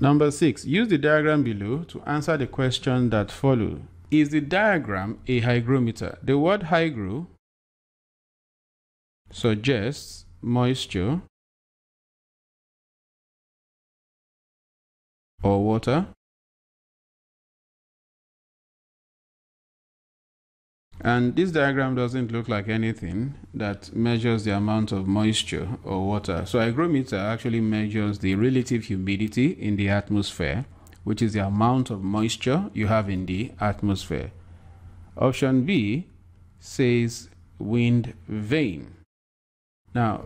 Number six, use the diagram below to answer the question that follow. Is the diagram a hygrometer? The word hygro suggests moisture or water And this diagram doesn't look like anything that measures the amount of moisture or water. So hygrometer actually measures the relative humidity in the atmosphere, which is the amount of moisture you have in the atmosphere. Option B says wind vane. Now,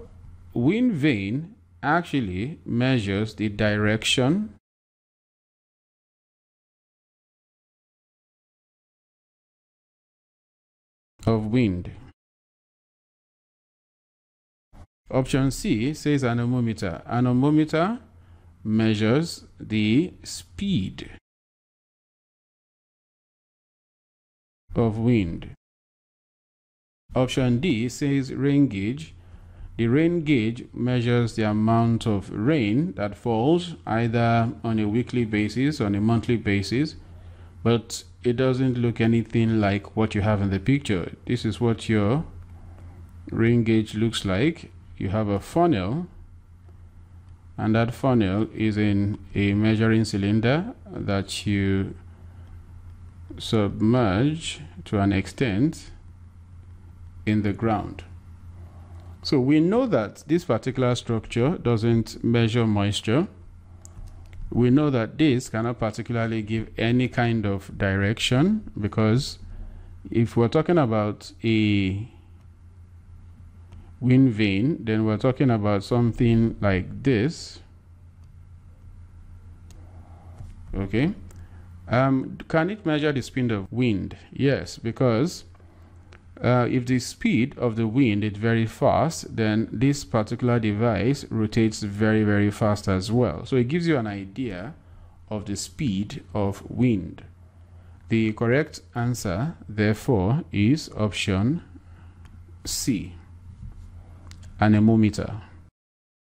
wind vane actually measures the direction of wind. Option C says anemometer. Anemometer measures the speed of wind. Option D says rain gauge. The rain gauge measures the amount of rain that falls either on a weekly basis, on a monthly basis, but it doesn't look anything like what you have in the picture. This is what your rain gauge looks like. You have a funnel and that funnel is in a measuring cylinder that you submerge to an extent in the ground. So we know that this particular structure doesn't measure moisture we know that this cannot particularly give any kind of direction because if we're talking about a wind vane then we're talking about something like this. Okay. Um, can it measure the speed of wind? Yes because uh, if the speed of the wind is very fast, then this particular device rotates very, very fast as well. So it gives you an idea of the speed of wind. The correct answer, therefore, is option C, anemometer.